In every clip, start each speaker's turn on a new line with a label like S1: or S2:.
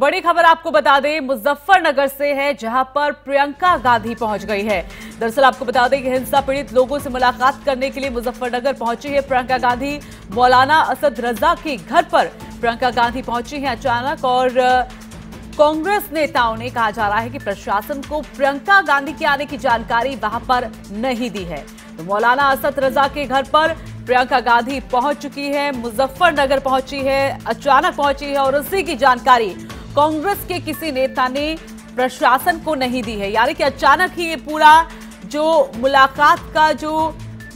S1: बड़ी खबर आपको बता दें, मुजफ्फरनगर से है, जहाँ पर प्रियंका गांधी पहुँच गई है। दरअसल आपको बता दें कि हिंसा पीड़ित लोगों से मुलाकात करने के लिए मुजफ्फरनगर पहुँची है प्रियंका गांधी। मौलाना असद रजा के घर पर प्रियंका गांधी पहुँची है अचानक और कांग्रेस नेताओं ने कहा जा रहा है कि प्रशासन को प्रियंका गांधी के आने की जानकारी वहाँ पर नहीं दी है। तो मौलाना असद रजा के घर पर प्रियंका गांधी पहुँच चुकी है, मुजफ्फरनगर पहुँची है, अचानक पहुँची है और उसी की जानकारी कांग्रेस के किसी नेता ने प्रशासन को नहीं दी है। यानी कि अचानक ही ये पूरा जो मुलाकात का जो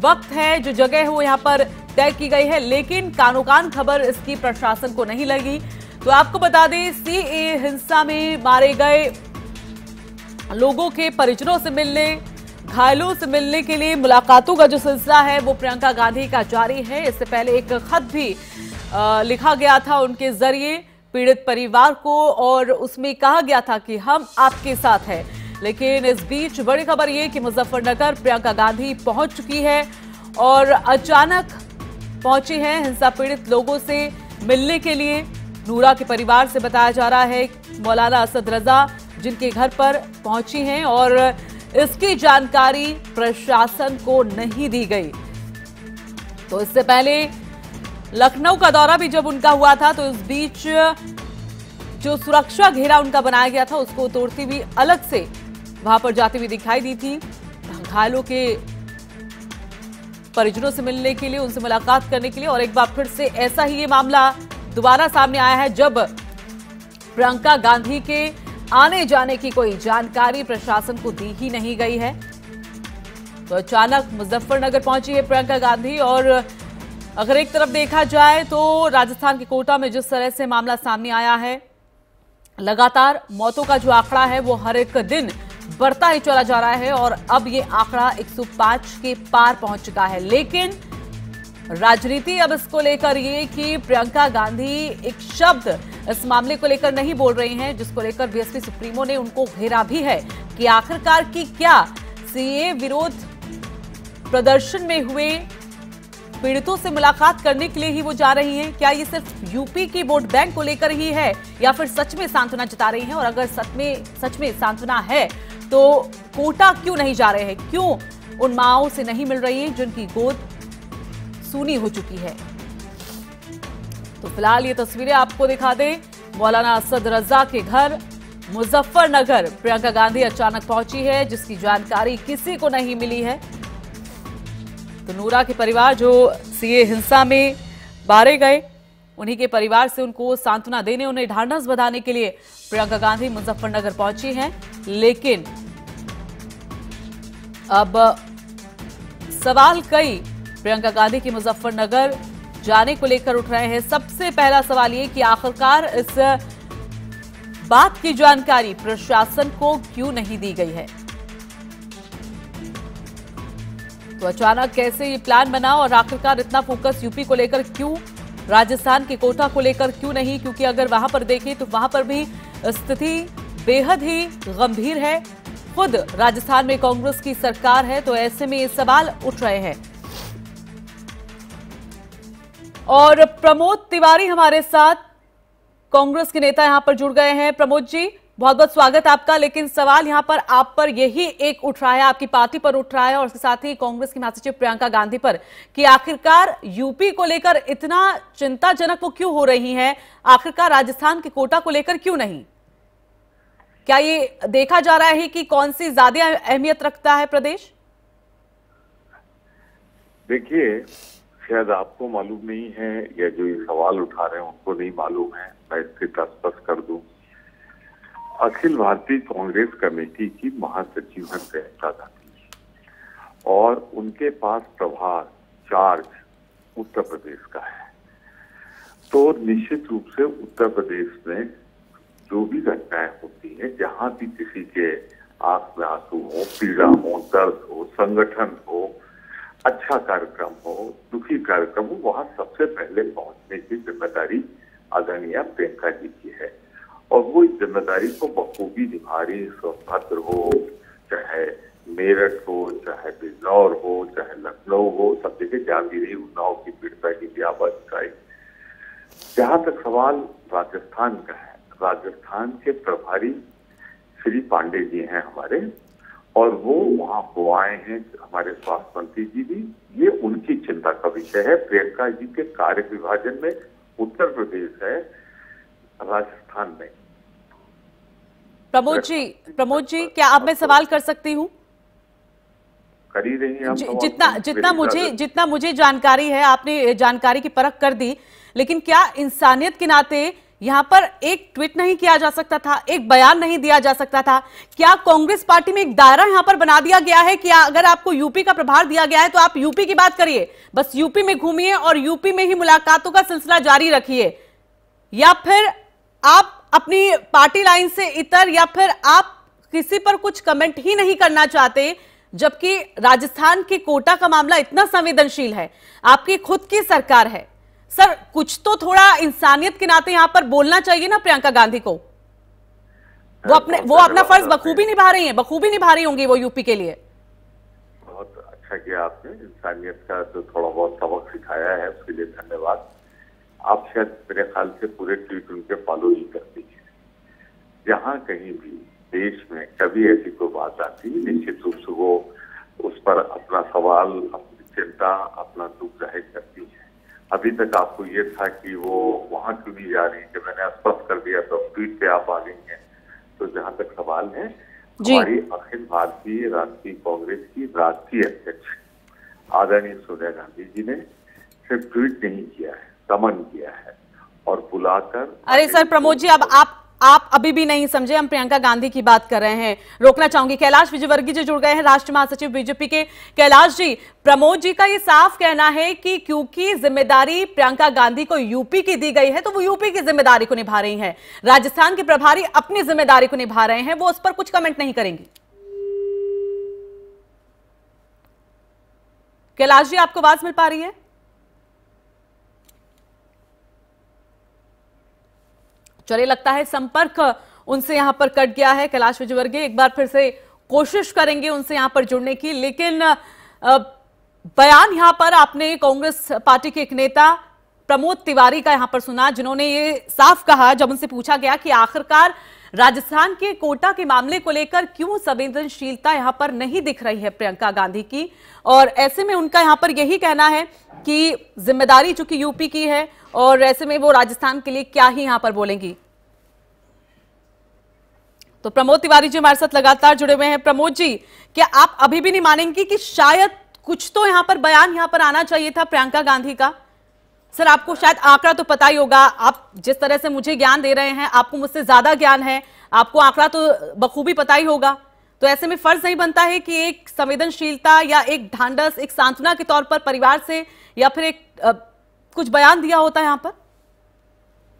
S1: वक्त है जो जगह है वो यहाँ पर तय की गई है। लेकिन कानो कान खबर इसकी प्रशासन को नहीं लगी। तो आपको बता दें सीए हिंसा में मारे गए लोगों के परिजनों से मिलने घायलों से मिलने के लिए मुलाकातों का जो सिलसिला है वो प्रियंका गांधी का जारी है। इससे पहले एक खत भी अ, लिखा गया था उनके ज़रिए। पीड़ित परिवार को और उसमें कहा गया था कि हम आपके साथ हैं। लेकिन इस बीच बड़ी खबर ये कि मुजफ्फरनगर प्रियंका गांधी पहुँच चुकी है और अचानक पहुँची हैं हिंसा पीड़ित लोगों से मिलने के लिए। नूरा के परिवार से बताया जा रहा है मौलाना असद रजा जिनके घर पर पहुँची हैं और इसकी जानकारी प्रशासन को नहीं दी गई। तो इससे पहले लखनऊ का दौरा भी जब उनका हुआ था तो इस बीच जो सुरक्षा घेरा उनका बनाया गया था, उसको तोड़ती हुई अलग से वहाँ पर जाती हुई दिखाई दी थी। घायलों के परिजनों से मिलने के लिए, उनसे मुलाकात करने के लिए, और एक बार फिर से ऐसा ही ये मामला दोबारा सामने आया है, जब प्रियंका गांधी के आने जाने की कोई जानकारी प्रशासन को दी ही नहीं गई है। तो अचानक मुजफ्फरनगर पहुँची है प्रियंका गांधी, और अगर एक तरफ़ देखा जाए तो राजस्थान के कोटा में जिस तरह से मामला सामने आया है, लगातार मौतों का जो आंकड़ा है, वो हर एक दिन बढ़ता ही चला जा रहा है और अब ये आंकड़ा 105 के पार पहुँच चुका है। लेकिन राजनीति अब इसको लेकर ये कि प्रियंका गांधी एक शब्द इस मामले को लेकर नहीं बोल रही हैं, जिसको लेकर बीएसपी सुप्रीमो ने उनको घेरा भी है कि आखिरकार की क्या सीए विरोध प्रदर्शन में हुए पीड़ितों से मुलाकात करने के लिए ही वो जा रही हैं। क्या ये सिर्फ़ यूपी की वोट बैंक को लेकर ही है या फिर सच में सांत्वना जता रही हैं? और अगर सच में सच में सांत्वना है तो कोटा क्यों नहीं जा रहे हैं? क्यों उन माओं से नहीं मिल रही हैं जिनकी गोद सूनी हो चुकी है? तो फ़िलहाल ये तस्वीरें आपको दिखा दें। मौलाना असद रजा के घर, मुजफ्फरनगर। प्रियंका गांधी अचानक पहुँची है, जिसकी जानकारी किसी को नहीं मिली है। तो नूरा के परिवार जो सीए हिंसा में बारे गए, उन्हीं के परिवार से उनको सांत्वना देने, उन्हें ढांढस बधाने के लिए प्रियंका गांधी मुजफ्फरनगर पहुँची हैं। लेकिन अब सवाल कई प्रियंका गांधी की मुजफ्फरनगर जाने को लेकर उठ रहे हैं। सबसे पहला सवाल ये कि आखिरकार इस बात की जानकारी प्रशासन को क्यों नहीं दी गई है? तो अचानक कैसे ये प्लान बना और आखिरकार इतना फोकस यूपी को लेकर क्यों? राजस्थान के कोटा को लेकर क्यों नहीं? क्योंकि अगर वहाँ पर देखें तो वहाँ पर भी स्थिति बेहद ही गंभीर है। खुद राजस्थान में कांग्रेस की सरकार है तो ऐसे में ये सवाल उठ रहे हैं। और प्रमोद तिवारी हमारे साथ, कांग्रेस के नेता यहाँ पर जुड़ गए हैं। प्रमोद जी बहुत बहुत स्वागत आपका, लेकिन सवाल यहाँ पर आप पर यही एक उठ रहा है, आपकी पार्टी पर उठ रहा है और उसके साथ ही कांग्रेस की महासचिव प्रियंका गांधी पर कि आखिरकार यूपी को लेकर इतना चिंताजनक वो क्यों हो रही हैं? आखिरकार राजस्थान के कोटा को लेकर क्यों नहीं? क्या ये देखा जा रहा है कि कौन सी ज़्यादा अहमियत रखता है प्रदेश?
S2: देखिए, शायद आपको मालूम नहीं है या जो ये सवाल उठा रहे हैं उनको नहीं मालूम है, मैं स्थिति स्पष्ट कर दूँ। अखिल भारतीय कांग्रेस कमेटी की महासचिव है प्रियंका गांधी और उनके पास प्रभार चार्ज उत्तर प्रदेश का है। तो निश्चित रूप से उत्तर प्रदेश में जो भी घटनाएँ होती है, जहाँ भी किसी के आँख में आँसू हो, पीड़ा हो, दर्द हो, संगठन हो अच्छा कार्यक्रम हो, दुखी कार्यक्रम हो, वहाँ सबसे पहले पहुँचने की ज़िम्मेदारी आदरणीय प्रियंका जी की है। और वो इस ज़िम्मेदारी को बखूबी निभा रही सोनभद्र हो, चाहे मेरठ हो, चाहे बिजनौर हो, चाहे लखनऊ हो, सब जगह जा भी रही उन्नाव की पीड़िता की भी आवाज़ उठाई। जहाँ तक सवाल राजस्थान का है, राजस्थान के प्रभारी श्री पांडे जी हैं हमारे, और वो वहाँ हो आए हैं हमारे स्वास्थ्य मंत्री जी भी। ये उनकी चिंता का विषय है। प्रियंका जी के कार्य विभाजन में उत्तर प्रदेश है। राजस्थान में।
S1: प्रमोद जी प्रमोद जी क्या आप मैं सवाल कर सकती हूँ?
S2: कर ही रही हैं
S1: जितना
S2: तो
S1: जितना मुझे जितना मुझे जानकारी है आपने जानकारी की परख कर दी लेकिन क्या इंसानियत के नाते यहाँ पर एक ट्वीट नहीं किया जा सकता था एक बयान नहीं दिया जा सकता था? क्या कांग्रेस पार्टी में एक दायरा यहाँ पर बना दिया गया है कि अगर आपको यूपी का प्रभार दिया गया है तो आप यूपी की बात करिए। बस यूपी में घूमिए और यूपी में ही मुलाकातों का सिलसिला जारी रखिए। या फिर आप अपनी पार्टी लाइन से इतर या फिर आप किसी पर कुछ कमेंट ही नहीं करना चाहते जबकि राजस्थान के कोटा का मामला इतना संवेदनशील है आपकी खुद की सरकार है। सर कुछ तो थोड़ा इंसानियत के नाते यहाँ पर बोलना चाहिए ना प्रियंका गांधी को। वो अपने वो अपना फ़र्ज़ बखूबी निभा रही हैं बखूबी निभा रही होंगी वो यूपी के लिए।
S2: बहुत अच्छा किया आपने इंसानियत का जो थोड़ा बहुत सबक सिखाया है उसके लिए धन्यवाद। आप शायद मेरे ख्याल से पूरे ट्वीट उनके फॉलो नहीं करती है जहाँ कहीं भी देश में कभी ऐसी कोई बात आती है निश्चित रूप से वो उस पर अपना सवाल अपनी चिंता अपना दुख ज़ाहिर करती है। अभी तक आपको ये था कि वो वहाँ क्यों नहीं जा रही कि मैंने स्पष्ट कर दिया तो ट्वीट पे आप आ गई हैं तो जहाँ तक सवाल है हमारी अखिल भारतीय राष्ट्रीय कांग्रेस की राष्ट्रीय अध्यक्ष आदरणीय सोनिया गांधी जी ने सिर्फ़ ट्वीट नहीं किया है। समन किया है और बुलाकर
S1: अरे सर प्रमोद जी अब आप आप अभी भी नहीं समझे हम प्रियंका गांधी की बात कर रहे हैं। रोकना चाहूँगी। कैलाश विजयवर्गीय जी जुड़ गए हैं राष्ट्रीय महासचिव बीजेपी के। कैलाश जी प्रमोद जी का ये साफ़ कहना है कि क्योंकि ज़िम्मेदारी प्रियंका गांधी को यूपी की दी गई है तो वो यूपी की ज़िम्मेदारी को निभा रही हैं। राजस्थान के प्रभारी अपनी ज़िम्मेदारी को निभा रहे हैं वो उस पर कुछ कमेंट नहीं करेंगी। कैलाश जी आपको आवाज़ मिल पा रही है? चलिए लगता है संपर्क उनसे यहाँ पर कट गया है। कैलाश विजयवर्गीय एक बार फिर से कोशिश करेंगे उनसे यहाँ पर जुड़ने की, लेकिन बयान यहाँ पर आपने कांग्रेस पार्टी के एक नेता प्रमोद तिवारी का यहाँ पर सुना, जिन्होंने ये साफ़ कहा जब उनसे पूछा गया कि आखिरकार राजस्थान के कोटा के मामले को लेकर क्यों संवेदनशीलता यहाँ पर नहीं दिख रही है प्रियंका गांधी की। और ऐसे में उनका यहाँ पर यही कहना है कि ज़िम्मेदारी चूँकि यूपी की है और ऐसे में वो राजस्थान के लिए क्या ही यहाँ पर बोलेंगी? तो प्रमोद तिवारी जी हमारे साथ लगातार जुड़े हुए हैं। प्रमोद जी, क्या आप अभी भी नहीं मानेंगे कि शायद कुछ तो यहाँ पर बयान यहाँ पर आना चाहिए था प्रियंका गांधी का? सर, आपको शायद आंकड़ा तो पता ही होगा। आप जिस तरह से मुझे ज्ञान दे रहे हैं, आपको मुझसे ज़्यादा ज्ञान है। आपको आंकड़ा तो बखूबी पता ही होगा। तो ऐसे में फ़र्ज़ नहीं बनता है कि एक संवेदनशीलता या एक ढांढस, एक सांत्वना के तौर पर परिवार से या फिर एक अ, कुछ बयान दिया होता है यहाँ पर?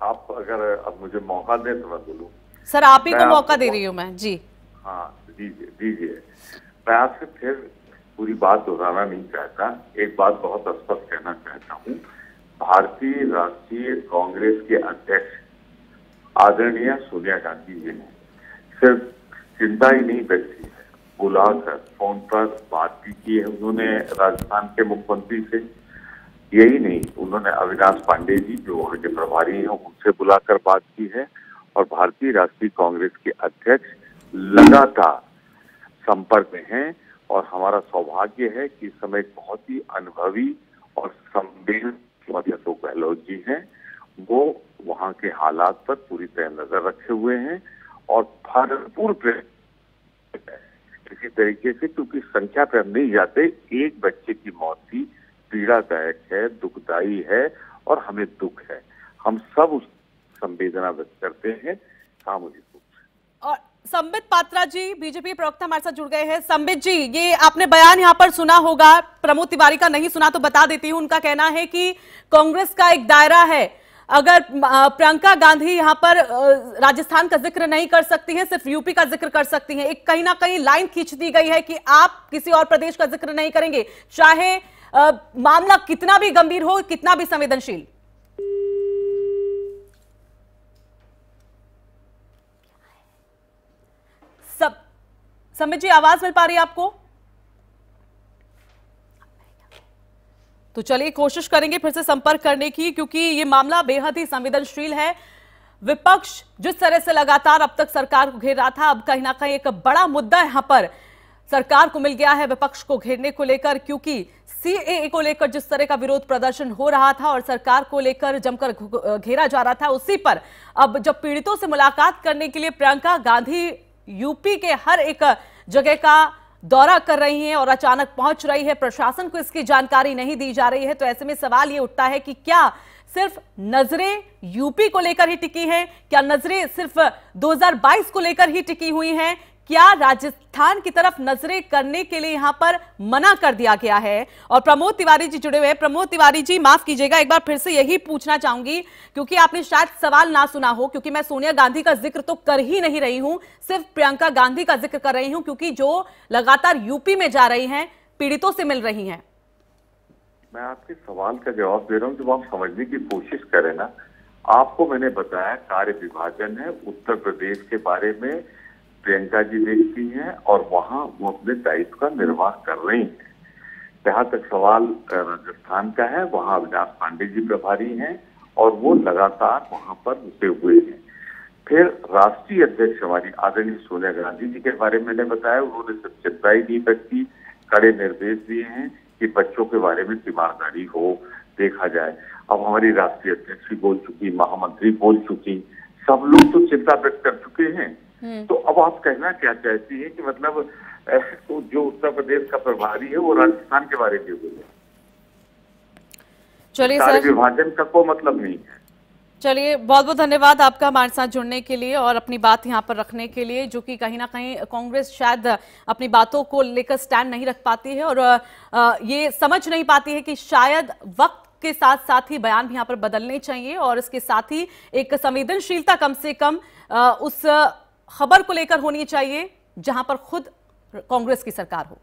S2: आप अगर अब मुझे मौका दें तो मैं बोलूँ।
S1: सर आप ही को मौका दे रही हूँ मैं जी।
S2: हाँ दीजिए दीजिए। मैं आपसे फिर पूरी बात दोहराना नहीं चाहता। एक बात बहुत स्पष्ट कहना चाहता हूँ। भारतीय राष्ट्रीय कांग्रेस के अध्यक्ष आदरणीय सोनिया गांधी जी ने सिर्फ़ चिंता ही नहीं व्यक्त की है। बुलाकर फ़ोन पर बात भी की है उन्होंने राजस्थान के मुख्यमंत्री से। यही नहीं उन्होंने अविनाश पांडे जी, जो वहाँ के प्रभारी हैं, उनसे बुलाकर बात की है और भारतीय राष्ट्रीय कांग्रेस के अध्यक्ष लगातार संपर्क में हैं और हमारा सौभाग्य है कि इस समय बहुत ही अनुभवी और संवेदनशील अशोक गहलोत जी हैं वो वहाँ के हालात पर पूरी तरह नज़र रखे हुए हैं और भरपूर। इसी तरीके से, क्योंकि संख्या पे हम नहीं जाते, एक बच्चे की मौत भी पीड़ादायक है, दुखदायी है और हमें दुख है। हम सब उस संवेदना व्यक्त करते हैं सामूहिक रूप से
S1: और संबित पात्रा जी, बीजेपी प्रवक्ता हमारे साथ जुड़ गए हैं। संबित जी, ये आपने बयान यहाँ पर सुना होगा, प्रमोद तिवारी का नहीं सुना तो बता देती हूँ, उनका कहना है कि कांग्रेस का एक दायरा है। अगर प्रियंका गांधी यहाँ पर राजस्थान का ज़िक्र नहीं कर सकती हैं, सिर्फ़ यूपी का ज़िक्र कर सकती हैं। एक कहीं ना कहीं लाइन खींच दी गई है कि आप किसी और प्रदेश का ज़िक्र नहीं करेंगे। चाहे अ, मामला कितना भी गंभीर हो कितना भी संवेदनशील। सब संबित जी आवाज़ मिल पा रही है आपको? तो चलिए कोशिश करेंगे फिर से संपर्क करने की क्योंकि ये मामला बेहद ही संवेदनशील है। विपक्ष जिस तरह से लगातार अब तक सरकार को घेर रहा था अब कहीं ना कहीं एक बड़ा मुद्दा यहाँ पर सरकार को मिल गया है विपक्ष को घेरने को लेकर क्योंकि सीएए को लेकर जिस तरह का विरोध प्रदर्शन हो रहा था और सरकार को लेकर जमकर घेरा जा रहा था, उसी पर अब जब पीड़ितों से मुलाकात करने के लिए प्रियंका गांधी यूपी के हर एक जगह का दौरा कर रही हैं और अचानक पहुँच रही है, प्रशासन को इसकी जानकारी नहीं दी जा रही है तो ऐसे में सवाल ये उठता है कि क्या सिर्फ़ नज़रें यूपी को लेकर ही टिकी हैं? क्या नज़रें सिर्फ़ 2022 को लेकर ही टिकी हुई हैं? क्या राजस्थान की तरफ़ नज़रें करने के लिए यहाँ पर मना कर दिया गया है? और प्रमोद तिवारी जी जुड़े हुए हैं। प्रमोद तिवारी जी, माफ़ कीजिएगा, एक बार फिर से यही पूछना चाहूँगी, क्योंकि आपने शायद सवाल ना सुना हो, क्योंकि मैं सोनिया गांधी का ज़िक्र तो कर ही नहीं रही हूँ, सिर्फ़ प्रियंका गांधी का ज़िक्र कर रही हूँ, क्योंकि जो लगातार यूपी में जा रही है, पीड़ितों से मिल रही है।
S2: मैं आपके सवाल का जवाब दे रहा हूँ, जब आप समझने की कोशिश करें ना, आपको मैंने बताया, कार्य विभाजन है, उत्तर प्रदेश के बारे में प्रियंका जी देखती हैं और वहाँ वो अपने दायित्व का निर्वाह कर रही हैं। जहाँ तक सवाल राजस्थान का है, वहाँ अविनाश पांडे जी प्रभारी हैं और वो लगातार वहाँ पर रुके हुए हैं। फिर राष्ट्रीय अध्यक्ष हमारी आदरणीय सोनिया गांधी जी के बारे में मैंने बताया, उन्होंने सिर्फ़ चिंता ही नहीं व्यक्ति कड़े निर्देश दिए हैं कि बच्चों के बारे में तीमारदारी हो, देखा जाए। अब हमारी राष्ट्रीय अध्यक्ष भी बोल चुकी, महामंत्री बोल चुकी, सब लोग तो चिंता व्यक्त कर चुके हैं। तो अब आप कहना क्या चाहती है कि मतलब तो जो उत्तर प्रदेश का प्रभारी है वो राजस्थान के बारे में बोले।
S1: चलिए सर
S2: विभाजन का कोई मतलब नहीं है।
S1: चलिए बहुत बहुत धन्यवाद आपका हमारे साथ जुड़ने के लिए और अपनी बात यहाँ पर रखने के लिए जो कि कहीं ना कहीं कांग्रेस शायद अपनी बातों को लेकर स्टैंड नहीं रख पाती है और ये समझ नहीं पाती है कि शायद वक्त के साथ साथ ही बयान भी यहाँ पर बदलने चाहिए और इसके साथ ही एक संवेदनशीलता कम से कम उस खबर को लेकर होनी चाहिए जहाँ पर खुद कांग्रेस की सरकार हो।